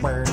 Burn.